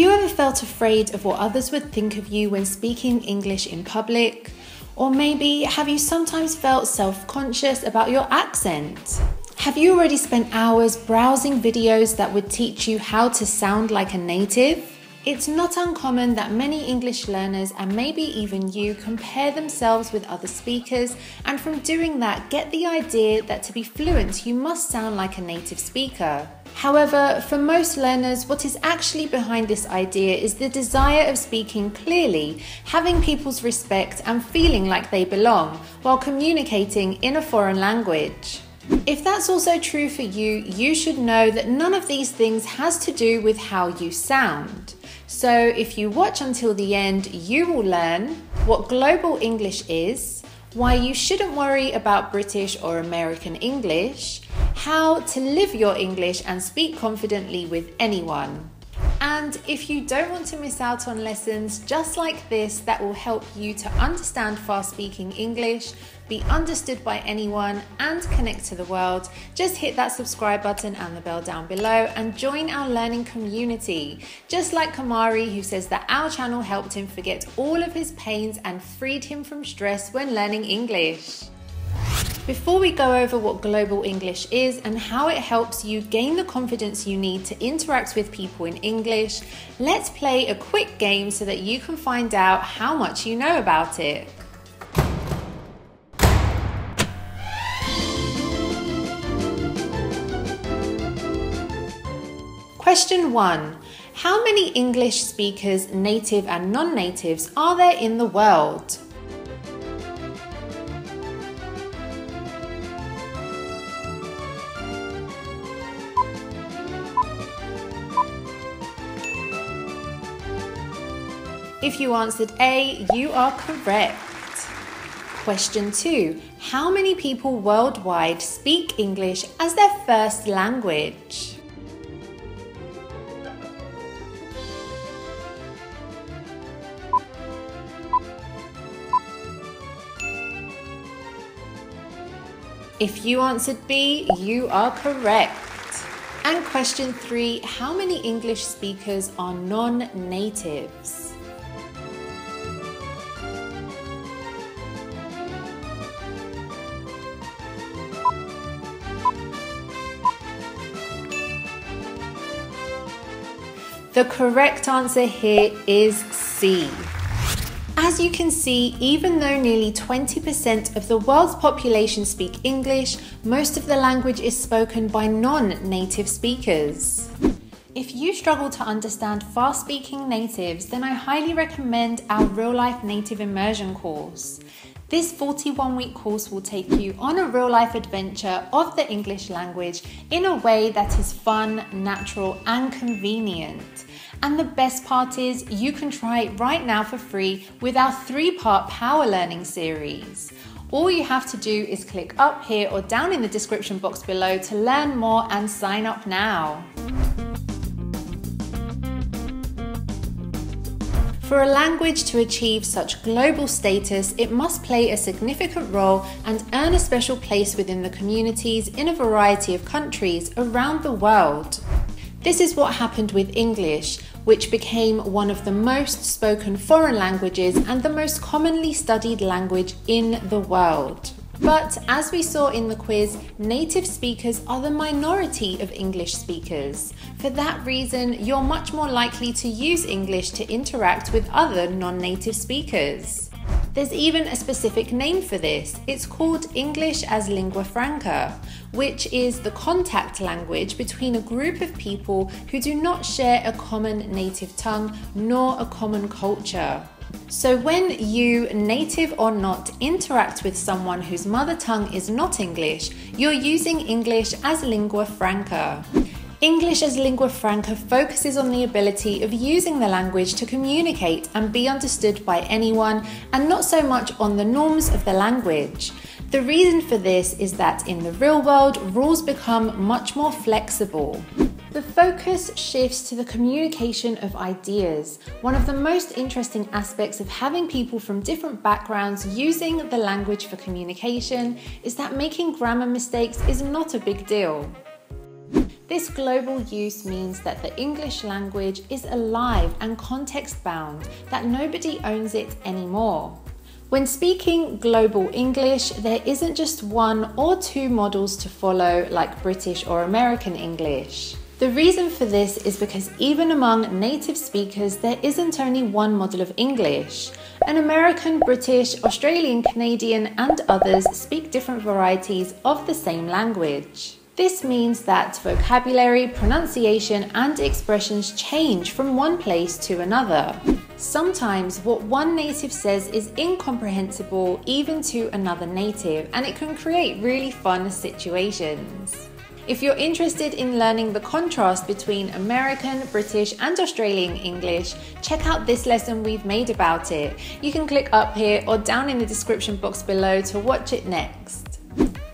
you ever felt afraid of what others would think of you when speaking English in public? Or maybe have you sometimes felt self conscious about your accent? Have you already spent hours browsing videos that would teach you how to sound like a native? It's not uncommon that many English learners and maybe even you compare themselves with other speakers, and from doing that, get the idea that to be fluent, you must sound like a native speaker. However, for most learners, what is actually behind this idea is the desire of speaking clearly, having people's respect, and feeling like they belong while communicating in a foreign language. If that's also true for you, you should know that none of these things has to do with how you sound. So if you watch until the end, you will learn what global English is, why you shouldn't worry about British or American English, how to live your English and speak confidently with anyone. And if you don't want to miss out on lessons just like this that will help you to understand fast speaking English, be understood by anyone, and connect to the world, just hit that subscribe button and the bell down below and join our learning community. Just like Kamari, who says that our channel helped him forget all of his pains and freed him from stress when learning English. Before we go over what Global English is and how it helps you gain the confidence you need to interact with people in English, let's play a quick game so that you can find out how much you know about it. Question 1. How many English speakers, native and non natives, are there in the world? If you answered A, you are correct. Question 2. How many people worldwide speak English as their first language? If you answered B, you are correct. And question three How many English speakers are non natives? The correct answer here is C. As you can see, even though nearly 20% of the world's population speak English, most of the language is spoken by non-native speakers. If you struggle to understand fast speaking natives, then I highly recommend our real life native immersion course. This 41 week course will take you on a real life adventure of the English language in a way that is fun, natural, and convenient. And the best part is, you can try it right now for free with our three part power learning series. All you have to do is click up here or down in the description box below to learn more and sign up now. For a language to achieve such global status, it must play a significant role and earn a special place within the communities in a variety of countries around the world. This is what happened with English, which became one of the most spoken foreign languages and the most commonly studied language in the world. But as we saw in the quiz, native speakers are the minority of English speakers. For that reason, you're much more likely to use English to interact with other non native speakers. There's even a specific name for this. It's called English as lingua franca, which is the contact language between a group of people who do not share a common native tongue nor a common culture. So, when you, native or not, interact with someone whose mother tongue is not English, you're using English as lingua franca. English as lingua franca focuses on the ability of using the language to communicate and be understood by anyone, and not so much on the norms of the language. The reason for this is that in the real world, rules become much more flexible. The focus shifts to the communication of ideas. One of the most interesting aspects of having people from different backgrounds using the language for communication is that making grammar mistakes is not a big deal. This global use means that the English language is alive and context bound, that nobody owns it anymore. When speaking global English, there isn't just one or two models to follow like British or American English. The reason for this is because even among native speakers, there isn't only one model of English. An American, British, Australian, Canadian, and others speak different varieties of the same language. This means that vocabulary, pronunciation, and expressions change from one place to another. Sometimes what one native says is incomprehensible even to another native, and it can create really fun situations. If you're interested in learning the contrast between American, British, and Australian English, check out this lesson we've made about it. You can click up here or down in the description box below to watch it next.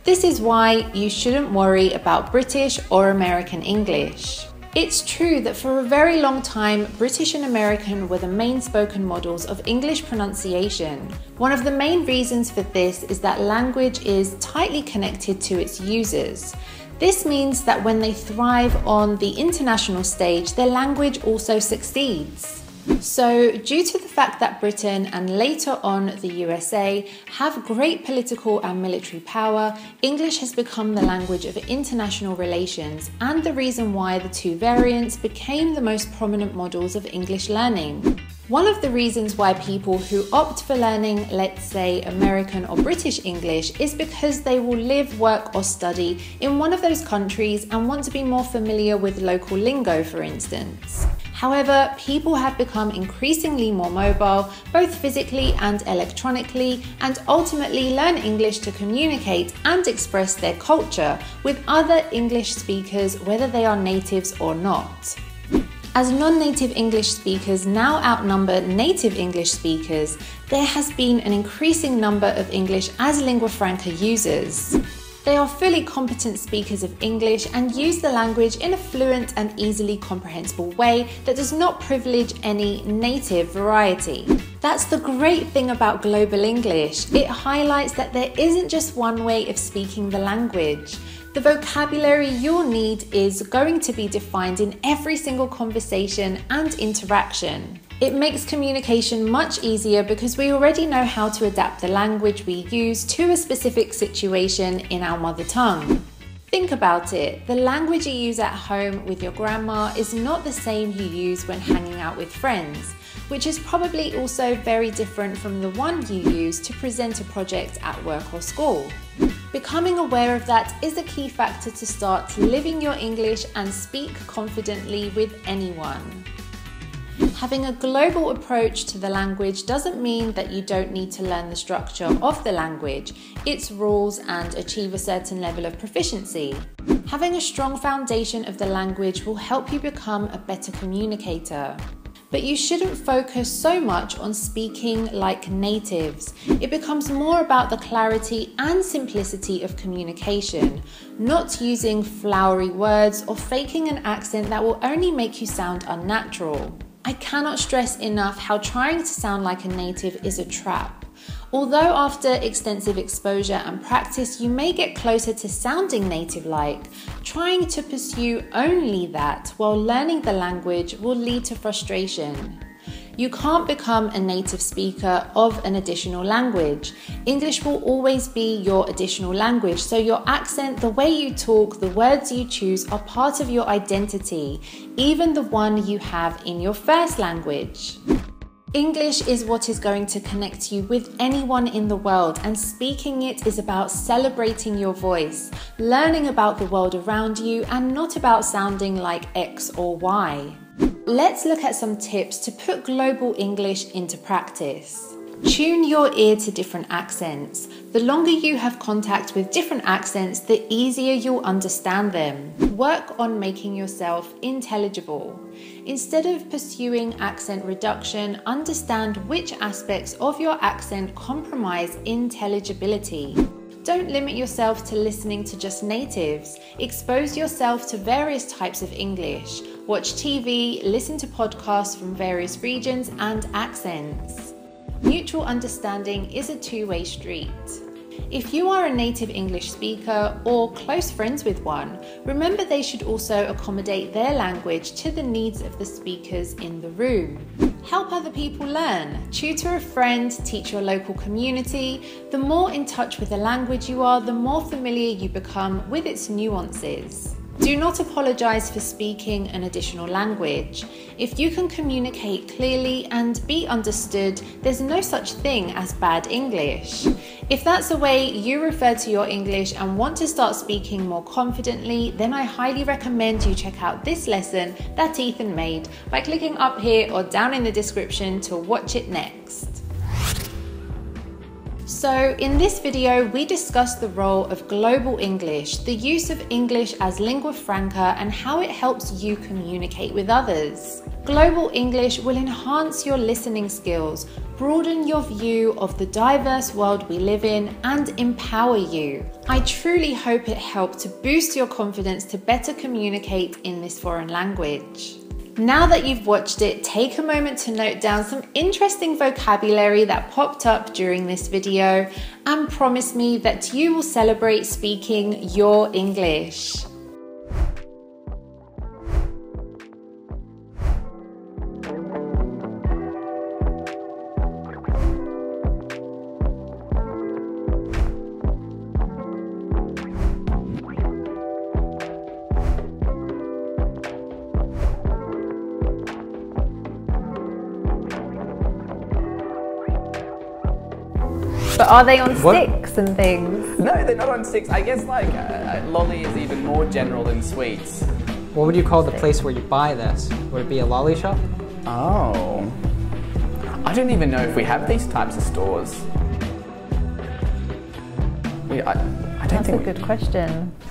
This is why you shouldn't worry about British or American English. It's true that for a very long time, British and American were the main spoken models of English pronunciation. One of the main reasons for this is that language is tightly connected to its users. This means that when they thrive on the international stage, their language also succeeds. So, due to the fact that Britain and later on the USA have great political and military power, English has become the language of international relations and the reason why the two variants became the most prominent models of English learning. One of the reasons why people who opt for learning, let's say, American or British English is because they will live, work, or study in one of those countries and want to be more familiar with local lingo, for instance. However, people have become increasingly more mobile, both physically and electronically, and ultimately learn English to communicate and express their culture with other English speakers, whether they are natives or not. As non native English speakers now outnumber native English speakers, there has been an increasing number of English as lingua franca users. They are fully competent speakers of English and use the language in a fluent and easily comprehensible way that does not privilege any native variety. That's the great thing about global English. It highlights that there isn't just one way of speaking the language. The vocabulary you'll need is going to be defined in every single conversation and interaction. It makes communication much easier because we already know how to adapt the language we use to a specific situation in our mother tongue. Think about it the language you use at home with your grandma is not the same you use when hanging out with friends, which is probably also very different from the one you use to present a project at work or school. Becoming aware of that is a key factor to start living your English and speak confidently with anyone. Having a global approach to the language doesn't mean that you don't need to learn the structure of the language, its rules, and achieve a certain level of proficiency. Having a strong foundation of the language will help you become a better communicator. But you shouldn't focus so much on speaking like natives. It becomes more about the clarity and simplicity of communication, not using flowery words or faking an accent that will only make you sound unnatural. I cannot stress enough how trying to sound like a native is a trap. Although after extensive exposure and practice, you may get closer to sounding native like, trying to pursue only that while learning the language will lead to frustration. You can't become a native speaker of an additional language. English will always be your additional language, so your accent, the way you talk, the words you choose are part of your identity, even the one you have in your first language. English is what is going to connect you with anyone in the world, and speaking it is about celebrating your voice, learning about the world around you, and not about sounding like X or Y. Let's look at some tips to put global English into practice. Tune your ear to different accents. The longer you have contact with different accents, the easier you'll understand them. Work on making yourself intelligible. Instead of pursuing accent reduction, understand which aspects of your accent compromise intelligibility. Don't limit yourself to listening to just natives. Expose yourself to various types of English. Watch TV, listen to podcasts from various regions and accents. Mutual understanding is a two way street. If you are a native English speaker or close friends with one, remember they should also accommodate their language to the needs of the speakers in the room. Help other people learn. Tutor a friend, teach your local community. The more in touch with the language you are, the more familiar you become with its nuances. Do not apologize for speaking an additional language. If you can communicate clearly and be understood, there's no such thing as bad English. If that's the way you refer to your English and want to start speaking more confidently, then I highly recommend you check out this lesson that Ethan made by clicking up here or down in the description to watch it next. So in this video, we discuss the role of global English, the use of English as lingua franca and how it helps you communicate with others. Global English will enhance your listening skills, broaden your view of the diverse world we live in, and empower you. I truly hope it helped to boost your confidence to better communicate in this foreign language. Now that you've watched it, take a moment to note down some interesting vocabulary that popped up during this video and promise me that you will celebrate speaking your English. But are they on what? sticks and things? No, they're not on sticks. I guess like uh, uh, lolly is even more general than sweets. What would you call the place where you buy this? Would it be a lolly shop? Oh. I don't even know if we have these types of stores. We, I, I don't That's think a good question.